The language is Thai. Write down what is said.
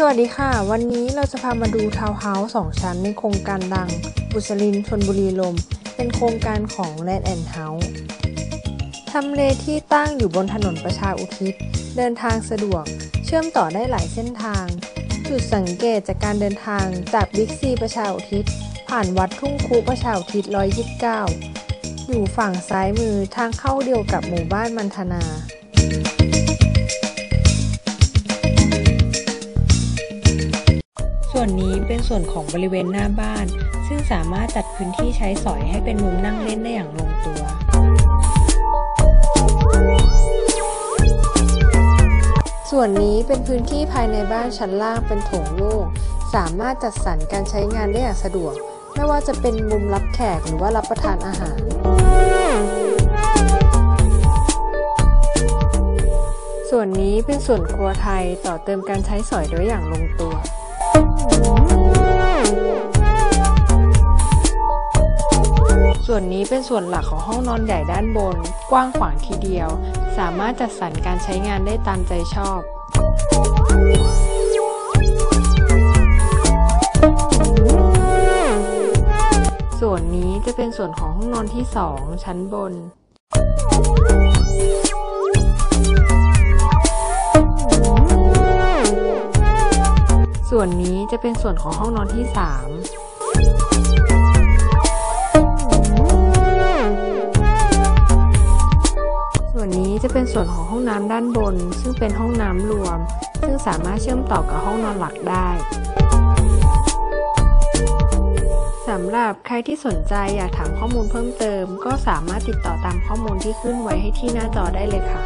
สวัสดีค่ะ วันนี้เราจะพามาดูทาวน์เฮาส์สองชั้นในโครงการดัง บุษรินชนบุรีลม เป็นโครงการของ Land and House ทำเลที่ตั้งอยู่บนถนนประชาอุทิศ เดินทางสะดวก เชื่อมต่อได้หลายเส้นทาง จุดสังเกตจากการเดินทางจากบิ๊กซีประชาอุทิศ ผ่านวัดทุ่งคูประชาอุทิศ 129 อยู่ฝั่งซ้ายมือทางเข้าเดียวกับหมู่บ้านมันธนา ส่วนนี้เป็นส่วนของบริเวณหน้าบ้าน ซึ่งสามารถจัดพื้นที่ใช้สอยให้เป็นมุมนั่งเล่นได้อย่างลงตัวส่วนนี้เป็นพื้นที่ภายในบ้านชั้นล่างเป็นโถงโล่งสามารถจัดสรรการใช้งานได้อย่างสะดวก ไม่ว่าจะเป็นมุมรับแขกหรือว่ารับประทานอาหาร ส่วนนี้เป็นส่วนครัวไทยต่อเติมการใช้สอยได้อย่างลงตัว ส่วนนี้เป็นส่วนหลักของห้องนอนใหญ่ด้านบน กว้างขวางทีเดียว สามารถจัดสรรการใช้งานได้ตามใจชอบส่วนนี้จะเป็นส่วนของห้องนอนที่ 2 ชั้นบน ส่วนนี้จะเป็นส่วนของห้องนอนที่3ส่วนนี้จะเป็นส่วนของห้องน้ำด้านบน ซึ่งเป็นห้องน้ำรวม ซึ่งสามารถเชื่อมต่อกับห้องนอนหลักได้สำหรับใครที่สนใจอยากถามข้อมูลเพิ่มเติม ก็สามารถติดต่อตามข้อมูลที่ขึ้นไว้ให้ที่หน้าจอได้เลยค่ะ